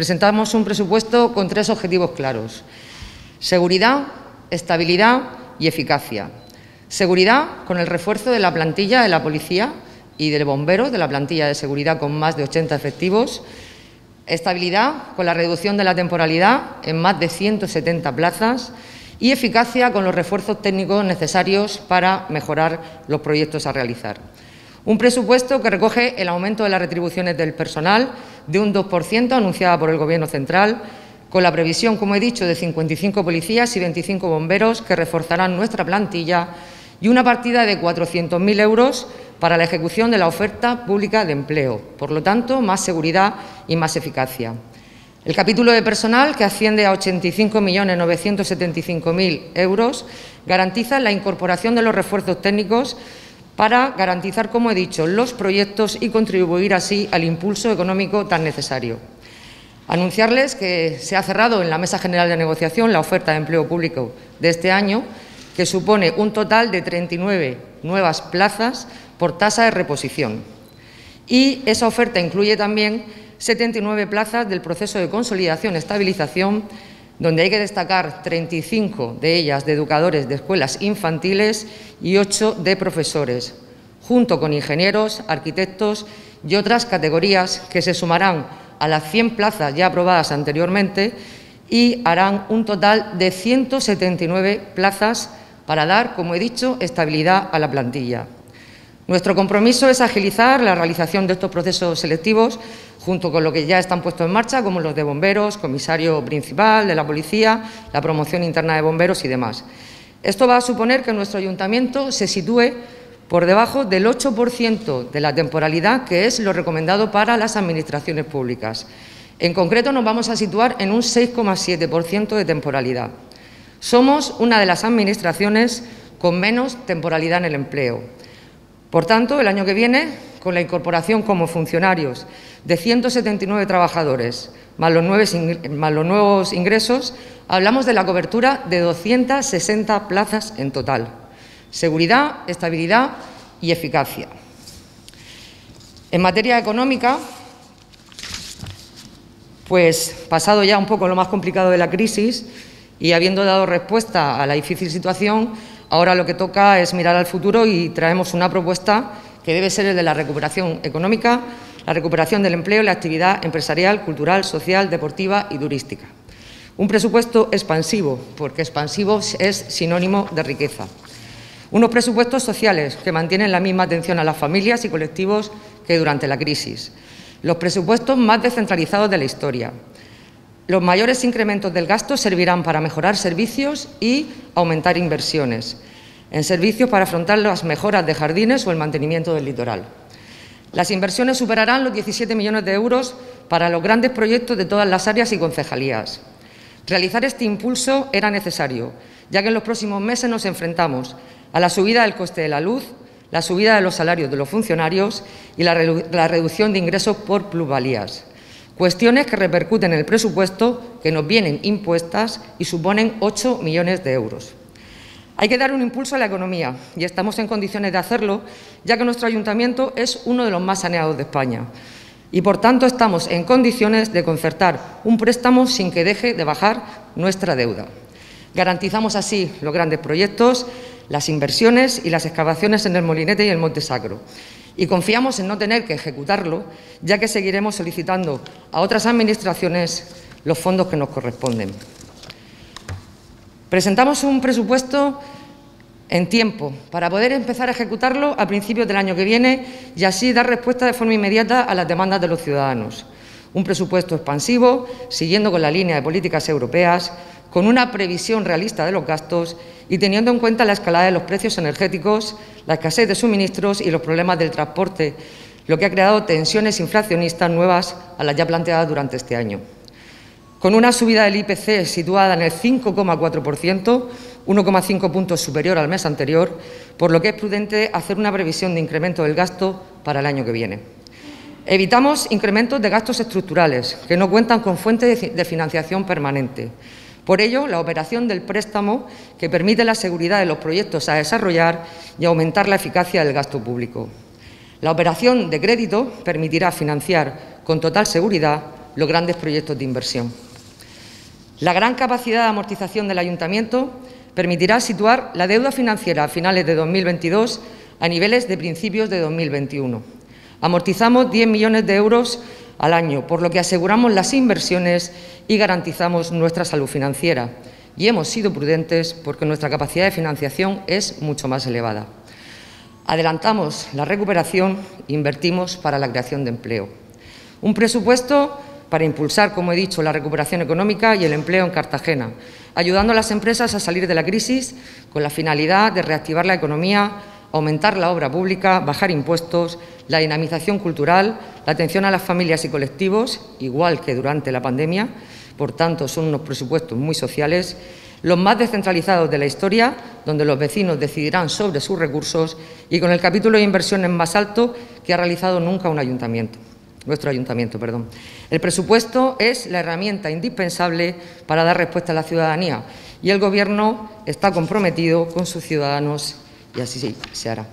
presentamos un presupuesto con tres objetivos claros. Seguridad, estabilidad y eficacia. Seguridad con el refuerzo de la plantilla de la policía y del bombero, de la plantilla de seguridad con más de 80 efectivos. Estabilidad con la reducción de la temporalidad en más de 170 plazas y eficacia con los refuerzos técnicos necesarios para mejorar los proyectos a realizar. Un presupuesto que recoge el aumento de las retribuciones del personal de un 2% anunciada por el Gobierno central, con la previsión, como he dicho, de 55 policías y 25 bomberos que reforzarán nuestra plantilla y una partida de 400.000 euros para la ejecución de la oferta pública de empleo. Por lo tanto, más seguridad y más eficacia. El capítulo de personal, que asciende a 85.975.000 euros, garantiza la incorporación de los refuerzos técnicos para garantizar, como he dicho, los proyectos y contribuir así al impulso económico tan necesario. Anunciarles que se ha cerrado en la Mesa General de Negociación la oferta de empleo público de este año, que supone un total de 39 nuevas plazas por tasa de reposición. Y esa oferta incluye también 79 plazas del proceso de consolidación y estabilización, donde hay que destacar 35 de ellas de educadores de escuelas infantiles y 8 de profesores, junto con ingenieros, arquitectos y otras categorías que se sumarán a las 100 plazas ya aprobadas anteriormente y harán un total de 179 plazas para dar, como he dicho, estabilidad a la plantilla. Nuestro compromiso es agilizar la realización de estos procesos selectivos junto con lo que ya están puestos en marcha, como los de bomberos, comisario principal de la policía, la promoción interna de bomberos y demás. Esto va a suponer que nuestro ayuntamiento se sitúe por debajo del 8% de la temporalidad, que es lo recomendado para las administraciones públicas. En concreto, nos vamos a situar en un 6,7% de temporalidad. Somos una de las administraciones con menos temporalidad en el empleo. Por tanto, el año que viene, con la incorporación como funcionarios de 179 trabajadores, más los, nuevos ingresos, hablamos de la cobertura de 260 plazas en total. Seguridad, estabilidad y eficacia. En materia económica, pues pasado ya un poco lo más complicado de la crisis y habiendo dado respuesta a la difícil situación, Ahora lo que toca es mirar al futuro y traemos una propuesta que debe ser el de la recuperación económica, la recuperación del empleo la actividad empresarial, cultural, social, deportiva y turística. Un presupuesto expansivo, porque expansivo es sinónimo de riqueza. Unos presupuestos sociales que mantienen la misma atención a las familias y colectivos que durante la crisis. Los presupuestos más descentralizados de la historia. Los mayores incrementos del gasto servirán para mejorar servicios y aumentar inversiones en servicios para afrontar las mejoras de jardines o el mantenimiento del litoral. Las inversiones superarán los 17 millones de euros para los grandes proyectos de todas las áreas y concejalías. Realizar este impulso era necesario, ya que en los próximos meses nos enfrentamos a la subida del coste de la luz, la subida de los salarios de los funcionarios y la, reducción de ingresos por plusvalías cuestiones que repercuten en el presupuesto, que nos vienen impuestas y suponen 8 millones de euros. Hay que dar un impulso a la economía y estamos en condiciones de hacerlo, ya que nuestro ayuntamiento es uno de los más saneados de España y, por tanto, estamos en condiciones de concertar un préstamo sin que deje de bajar nuestra deuda. Garantizamos así los grandes proyectos, las inversiones y las excavaciones en el Molinete y el Monte Sacro y confiamos en no tener que ejecutarlo, ya que seguiremos solicitando a otras Administraciones los fondos que nos corresponden. Presentamos un presupuesto en tiempo para poder empezar a ejecutarlo a principios del año que viene y así dar respuesta de forma inmediata a las demandas de los ciudadanos. Un presupuesto expansivo, siguiendo con la línea de políticas europeas, con una previsión realista de los gastos y teniendo en cuenta la escalada de los precios energéticos, la escasez de suministros y los problemas del transporte, lo que ha creado tensiones inflacionistas nuevas a las ya planteadas durante este año. Con una subida del IPC situada en el 5,4%, 1,5 puntos superior al mes anterior, por lo que es prudente hacer una previsión de incremento del gasto para el año que viene. Evitamos incrementos de gastos estructurales que no cuentan con fuentes de financiación permanente por ello, la operación del préstamo que permite la seguridad de los proyectos a desarrollar y aumentar la eficacia del gasto público. La operación de crédito permitirá financiar con total seguridad los grandes proyectos de inversión. La gran capacidad de amortización del Ayuntamiento permitirá situar la deuda financiera a finales de 2022 a niveles de principios de 2021. Amortizamos 10 millones de euros al año, por lo que aseguramos las inversiones y garantizamos nuestra salud financiera. Y hemos sido prudentes porque nuestra capacidad de financiación es mucho más elevada. Adelantamos la recuperación, invertimos para la creación de empleo. Un presupuesto para impulsar, como he dicho, la recuperación económica y el empleo en Cartagena, ayudando a las empresas a salir de la crisis con la finalidad de reactivar la economía, aumentar la obra pública, bajar impuestos, la dinamización cultural, la atención a las familias y colectivos, igual que durante la pandemia, por tanto, son unos presupuestos muy sociales, los más descentralizados de la historia, donde los vecinos decidirán sobre sus recursos y con el capítulo de inversiones más alto que ha realizado nunca un ayuntamiento nuestro ayuntamiento, perdón. El presupuesto es la herramienta indispensable para dar respuesta a la ciudadanía y el Gobierno está comprometido con sus ciudadanos ja siis ei, see ära.